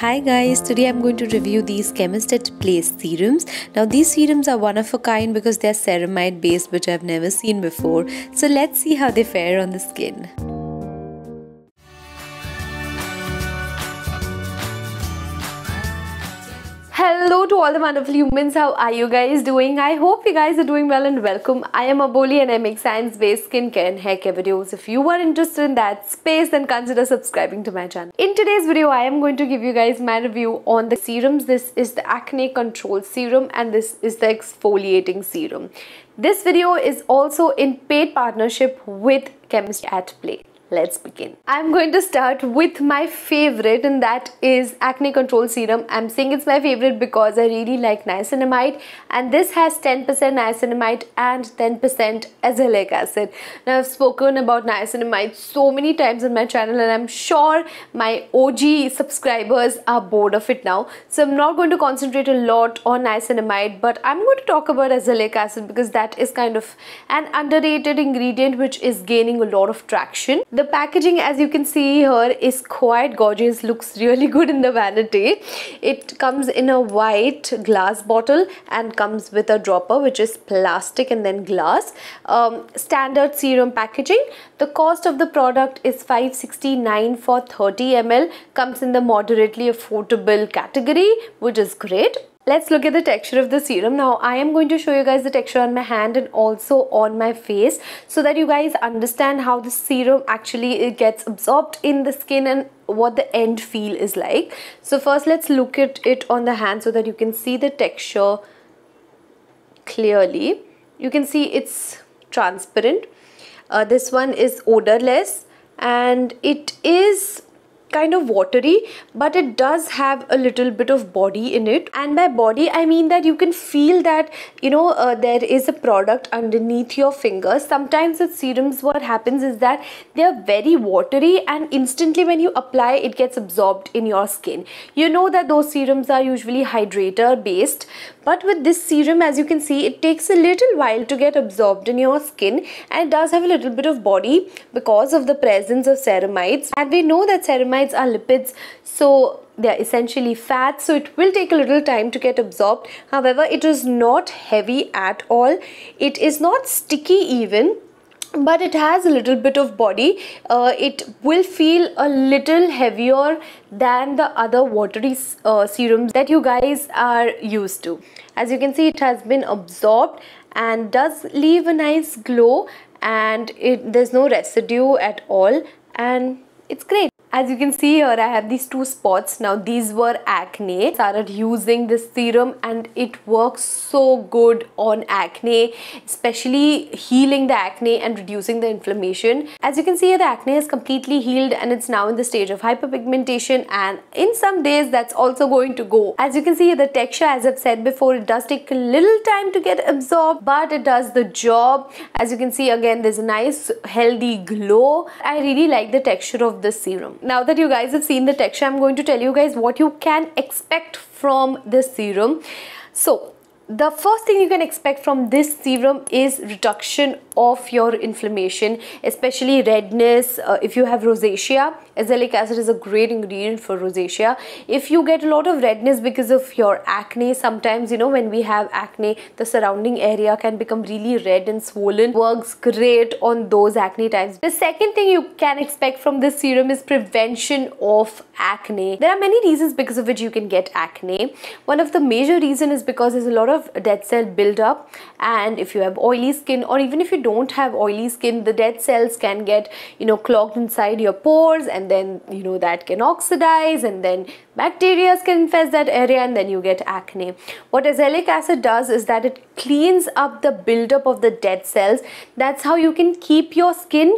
Hi guys, today I'm going to review these Chemist at Play serums. Now these serums are one of a kind because they're ceramide based which I've never seen before. So let's see how they fare on the skin. Hello to all the wonderful humans. How are you guys doing? I hope you guys are doing well and welcome. I am Aboli and I make science-based skincare and hair care videos. If you are interested in that space, then consider subscribing to my channel. In today's video, I am going to give you guys my review on the serums. This is the acne control serum and this is the exfoliating serum. This video is also in paid partnership with Chemist at Play let's begin. I'm going to start with my favorite and that is acne control serum. I'm saying it's my favorite because I really like niacinamide and this has 10% niacinamide and 10% azelaic acid. Now I've spoken about niacinamide so many times on my channel and I'm sure my OG subscribers are bored of it now. So I'm not going to concentrate a lot on niacinamide but I'm going to talk about azelaic acid because that is kind of an underrated ingredient which is gaining a lot of traction. Packaging as you can see here is quite gorgeous looks really good in the vanity. It comes in a white glass bottle and comes with a dropper which is plastic and then glass. Um, standard serum packaging. The cost of the product is 569 for 30 ml comes in the moderately affordable category which is great Let's look at the texture of the serum. Now I am going to show you guys the texture on my hand and also on my face so that you guys understand how the serum actually gets absorbed in the skin and what the end feel is like. So first let's look at it on the hand so that you can see the texture clearly. You can see it's transparent. Uh, this one is odorless and it is kind of watery but it does have a little bit of body in it. And by body I mean that you can feel that you know uh, there is a product underneath your fingers. Sometimes with serums what happens is that they are very watery and instantly when you apply it gets absorbed in your skin. You know that those serums are usually hydrator based but with this serum as you can see it takes a little while to get absorbed in your skin and it does have a little bit of body because of the presence of ceramides. And we know that ceramides are lipids so they're essentially fat so it will take a little time to get absorbed. However it is not heavy at all. It is not sticky even but it has a little bit of body. Uh, it will feel a little heavier than the other watery uh, serums that you guys are used to. As you can see it has been absorbed and does leave a nice glow and it there's no residue at all and it's great as you can see here, I have these two spots. Now these were acne. Started using this serum and it works so good on acne, especially healing the acne and reducing the inflammation. As you can see here, the acne is completely healed and it's now in the stage of hyperpigmentation and in some days that's also going to go. As you can see here, the texture, as I've said before, it does take a little time to get absorbed, but it does the job. As you can see again, there's a nice healthy glow. I really like the texture of this serum now that you guys have seen the texture i'm going to tell you guys what you can expect from this serum. So the first thing you can expect from this serum is reduction of your inflammation especially redness uh, if you have rosacea. Azelaic acid is a great ingredient for rosacea. If you get a lot of redness because of your acne sometimes you know when we have acne the surrounding area can become really red and swollen. Works great on those acne types. The second thing you can expect from this serum is prevention of acne. There are many reasons because of which you can get acne. One of the major reason is because there's a lot of dead cell buildup. And if you have oily skin or even if you don't don't have oily skin the dead cells can get you know clogged inside your pores and then you know that can oxidize and then bacteria can infest that area and then you get acne. What azelaic acid does is that it cleans up the buildup of the dead cells. That's how you can keep your skin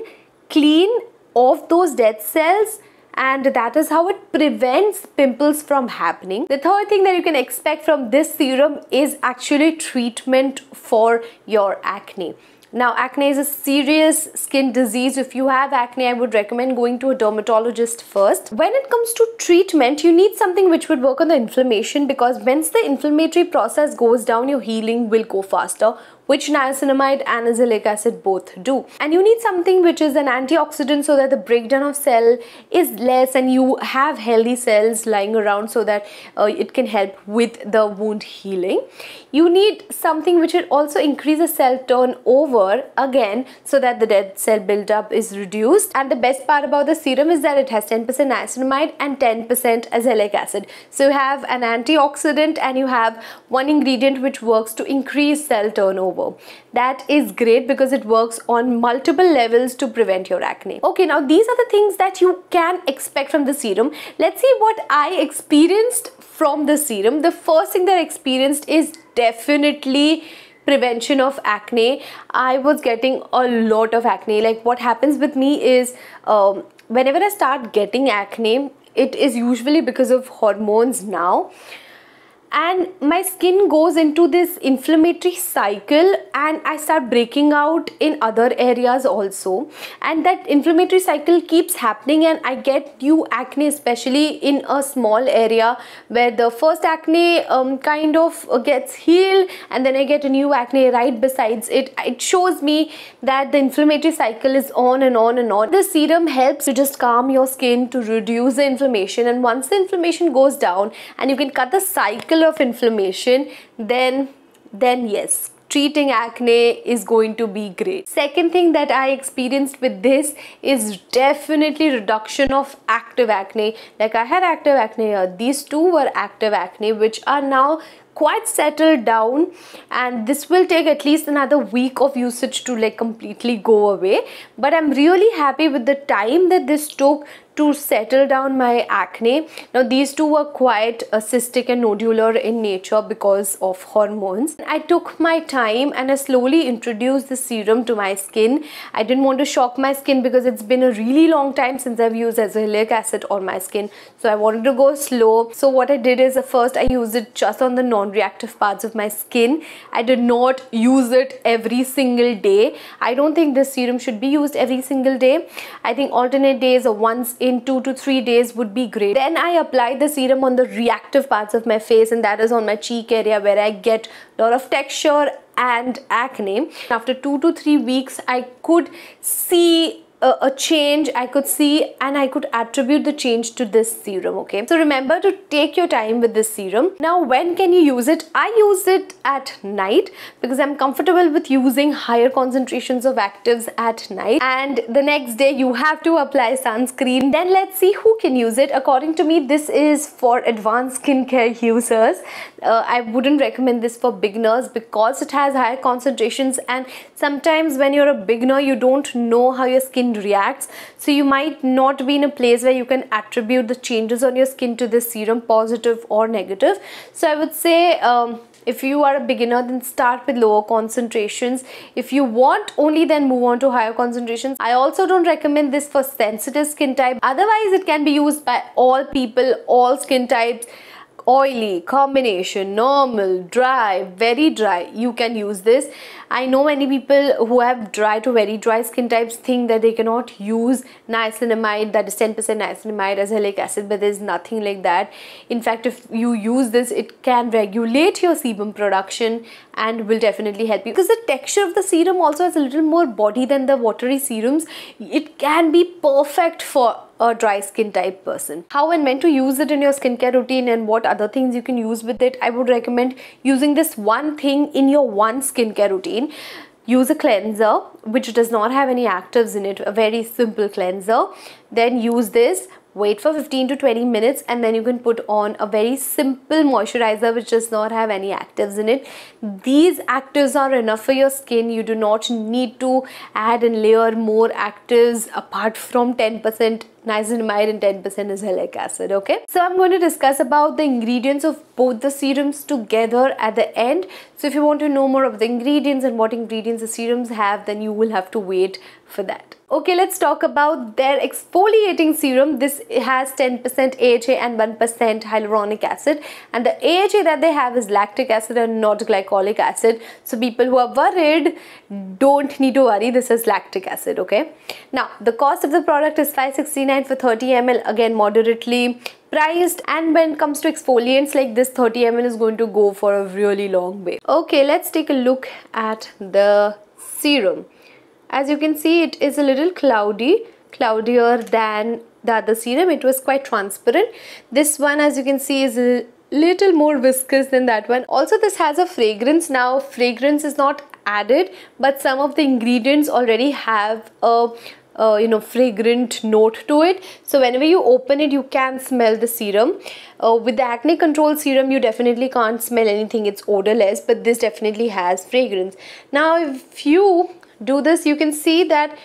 clean of those dead cells and that is how it prevents pimples from happening. The third thing that you can expect from this serum is actually treatment for your acne Now acne is a serious skin disease. If you have acne, I would recommend going to a dermatologist first. When it comes to treatment, you need something which would work on the inflammation because once the inflammatory process goes down, your healing will go faster which niacinamide and azelaic acid both do. And you need something which is an antioxidant so that the breakdown of cell is less and you have healthy cells lying around so that uh, it can help with the wound healing. You need something which will also increase the cell turnover again so that the dead cell buildup is reduced. And the best part about the serum is that it has 10% niacinamide and 10% azelaic acid. So you have an antioxidant and you have one ingredient which works to increase cell turnover over. That is great because it works on multiple levels to prevent your acne. Okay, now these are the things that you can expect from the serum. Let's see what I experienced from the serum. The first thing that I experienced is definitely prevention of acne i was getting a lot of acne like what happens with me is um, whenever i start getting acne it is usually because of hormones now and my skin goes into this inflammatory cycle and I start breaking out in other areas also. And that inflammatory cycle keeps happening and I get new acne especially in a small area where the first acne um, kind of gets healed and then I get a new acne right besides it. It shows me that the inflammatory cycle is on and on and on. The serum helps to just calm your skin to reduce the inflammation. And once the inflammation goes down and you can cut the cycle of inflammation then then yes treating acne is going to be great. Second thing that I experienced with this is definitely reduction of active acne. Like I had active acne here. These two were active acne which are now quite settled down and this will take at least another week of usage to like completely go away but i'm really happy with the time that this took to settle down my acne. Now these two were quite uh, cystic and nodular in nature because of hormones. I took my time and I slowly introduced the serum to my skin. I didn't want to shock my skin because it's been a really long time since I've used azelaic acid on my skin. So I wanted to go slow. So what I did is first I used it just on the non-reactive parts of my skin. I did not use it every single day. I don't think this serum should be used every single day. I think alternate days or once in two to three days would be great. Then I apply the serum on the reactive parts of my face and that is on my cheek area where I get a lot of texture and acne. After two to three weeks, I could see a, a, change I could see and I could attribute the change to this serum okay? So remember to take your time with this serum. Now when can you use it? I use it at night because I'm comfortable with using higher concentrations of actives at night. And the next day you have to apply sunscreen. Then let's see who can use it. According to me this is for advanced skincare users. Uh, I wouldn't recommend this for beginners because it has higher concentrations. And sometimes when you're a beginner you don't know how your reacts. So you might not be in a place where you can attribute the changes on your skin to this serum positive or negative. So i would say um, if you are a beginner then start with lower concentrations. If you want only then move on to higher concentrations. I also don't recommend this for sensitive skin type. Otherwise it can be used by all people all skin types oily combination normal dry very dry. You can use this. I know many people who have dry to very dry skin types think that they cannot use niacinamide that is 10% niacinamide as azelaic acid but there's nothing like that. In fact if you use this it can regulate your sebum production and will definitely help you. Because the texture of the serum also has a little more body than the watery serums. It can be perfect for a dry skin type person. How and when to use it in your skincare routine and what other things you can use with it. I would recommend using this one thing in your one skincare routine. Use a cleanser which does not have any actives in it, a very simple cleanser. Then use this wait for 15 to 20 minutes and then you can put on a very simple moisturizer which does not have any actives in it. These actives are enough for your skin. You do not need to add and layer more actives apart from 10% niacinamide and 10% azelaic acid okay? So i'm going to discuss about the ingredients of both the serums together at the end. So if you want to know more of the ingredients and what ingredients the serums have then you will have to wait for that. Okay, let's talk about their exfoliating serum. This has 10% AHA and 1% hyaluronic acid. And the AHA that they have is lactic acid and not glycolic acid. So people who are worried don't need to worry. This is lactic acid, okay? Now, the cost of the product is 569 for 30 ml. Again, moderately priced and when it comes to exfoliants like this 30 ml is going to go for a really long way okay let's take a look at the serum as you can see it is a little cloudy cloudier than the other serum. It was quite transparent. This one as you can see is a little more viscous than that one. Also this has a fragrance. Now fragrance is not added but some of the ingredients already have a uh, you know fragrant note to it. So whenever you open it you can smell the serum. Uh, with the acne control serum you definitely can't smell anything. It's odorless but this definitely has fragrance. Now if you do this. You can see that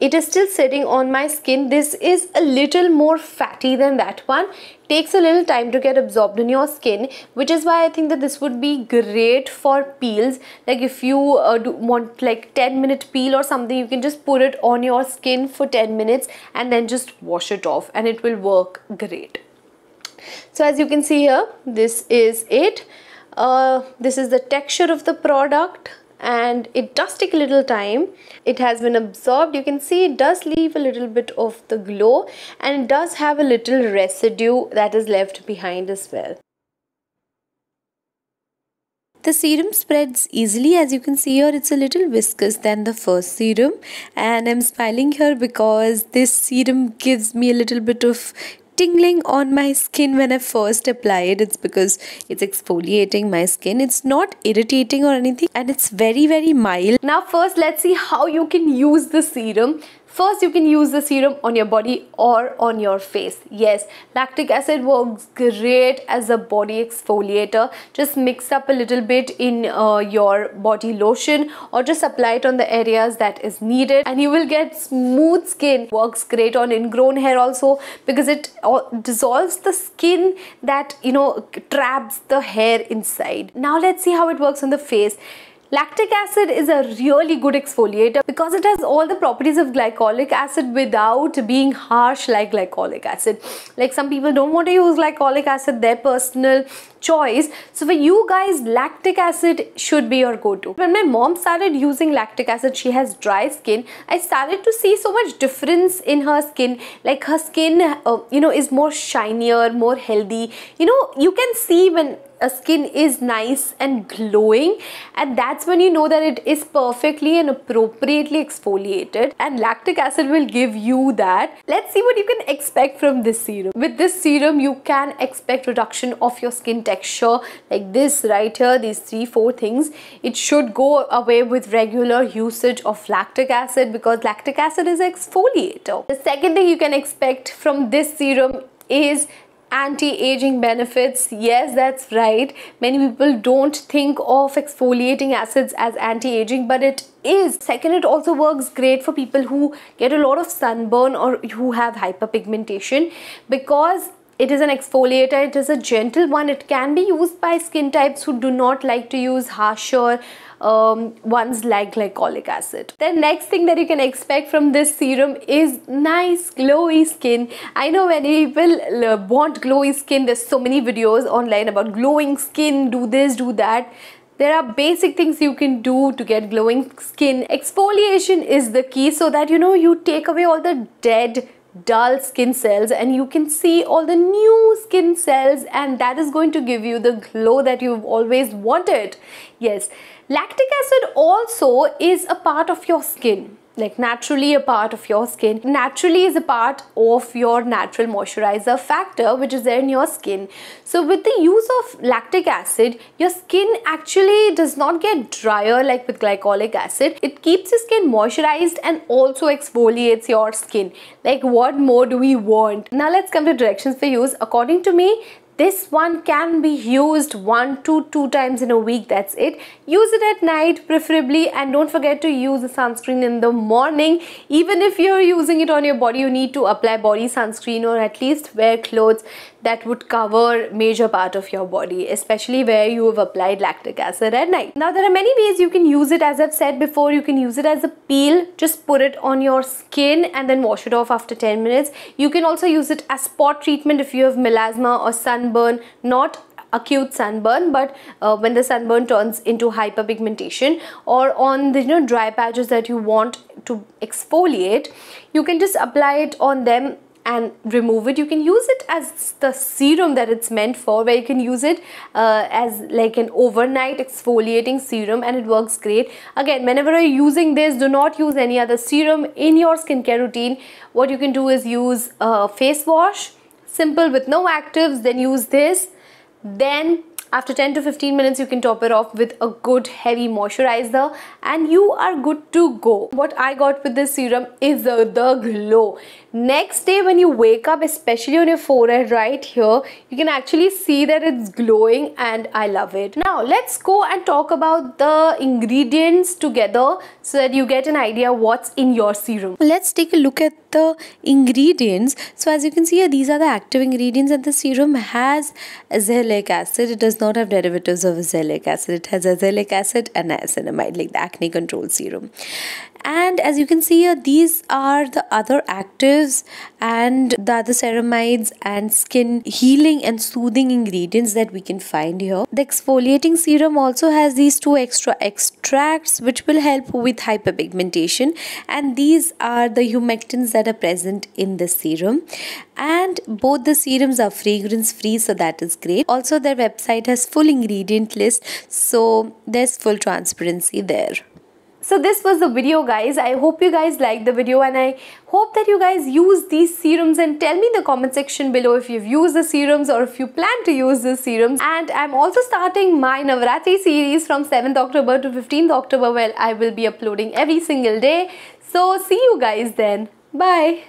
it is still sitting on my skin. This is a little more fatty than that one. Takes a little time to get absorbed in your skin which is why I think that this would be great for peels. Like if you uh, want like 10 minute peel or something you can just put it on your skin for 10 minutes and then just wash it off and it will work great. So as you can see here this is it. Uh, this is the texture of the product and it does take a little time. It has been absorbed. You can see it does leave a little bit of the glow and it does have a little residue that is left behind as well. The serum spreads easily. As you can see here it's a little viscous than the first serum. And I'm smiling here because this serum gives me a little bit of tingling on my skin when I first apply it. It's because it's exfoliating my skin. It's not irritating or anything and it's very very mild. Now first let's see how you can use the serum. First, you can use the serum on your body or on your face. Yes, lactic acid works great as a body exfoliator. Just mix up a little bit in uh, your body lotion or just apply it on the areas that is needed and you will get smooth skin. Works great on ingrown hair also because it dissolves the skin that, you know, traps the hair inside. Now let's see how it works on the face. Lactic acid is a really good exfoliator because it has all the properties of glycolic acid without being harsh like glycolic acid. Like some people don't want to use glycolic acid, their personal choice. So for you guys, lactic acid should be your go-to. When my mom started using lactic acid, she has dry skin. I started to see so much difference in her skin. Like her skin, uh, you know, is more shinier, more healthy. You know, you can see when skin is nice and glowing and that's when you know that it is perfectly and appropriately exfoliated and lactic acid will give you that. Let's see what you can expect from this serum. With this serum you can expect reduction of your skin texture like this right here these three four things. It should go away with regular usage of lactic acid because lactic acid is exfoliator. The second thing you can expect from this serum is anti-aging benefits. Yes that's right. Many people don't think of exfoliating acids as anti-aging but it is. Second it also works great for people who get a lot of sunburn or who have hyperpigmentation because it is an exfoliator it is a gentle one it can be used by skin types who do not like to use harsher um, ones like glycolic acid. The next thing that you can expect from this serum is nice glowy skin. I know many people uh, want glowy skin. There's so many videos online about glowing skin, do this, do that. There are basic things you can do to get glowing skin. Exfoliation is the key so that you know you take away all the dead dull skin cells and you can see all the new skin cells and that is going to give you the glow that you've always wanted. Yes, lactic acid also is a part of your skin like naturally a part of your skin. Naturally is a part of your natural moisturizer factor which is there in your skin. So with the use of lactic acid your skin actually does not get drier like with glycolic acid. It keeps your skin moisturized and also exfoliates your skin. Like what more do we want? Now let's come to directions for use. According to me this one can be used one to two times in a week that's it. Use it at night preferably and don't forget to use the sunscreen in the morning. Even if you're using it on your body you need to apply body sunscreen or at least wear clothes that would cover major part of your body especially where you have applied lactic acid at night. Now there are many ways you can use it. As i've said before you can use it as a peel. Just put it on your skin and then wash it off after 10 minutes. You can also use it as spot treatment if you have melasma or sunburn not acute sunburn but uh, when the sunburn turns into hyperpigmentation or on the you know dry patches that you want to exfoliate you can just apply it on them and remove it you can use it as the serum that it's meant for where you can use it uh, as like an overnight exfoliating serum and it works great again whenever you're using this do not use any other serum in your skincare routine what you can do is use a face wash simple with no actives then use this then after 10 to 15 minutes you can top it off with a good heavy moisturizer and you are good to go. What I got with this serum is the, the glow. Next day when you wake up especially on your forehead right here you can actually see that it's glowing and I love it. Now let's go and talk about the ingredients together so that you get an idea what's in your serum. Let's take a look at the ingredients. So as you can see here these are the active ingredients and the serum has azelaic acid. It does not have derivatives of azelaic acid. It has azelaic acid and niacinamide like the acne control serum. And as you can see here, these are the other actives and the other ceramides and skin healing and soothing ingredients that we can find here. The exfoliating serum also has these two extra extracts which will help with hyperpigmentation. And these are the humectants that are present in the serum. And both the serums are fragrance free so that is great. Also their website has full ingredient list so there's full transparency there so this was the video guys. I hope you guys liked the video and i hope that you guys use these serums and tell me in the comment section below if you've used the serums or if you plan to use the serums. And i'm also starting my navratri series from 7th october to 15th october where i will be uploading every single day. So see you guys then. Bye